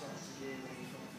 さあ次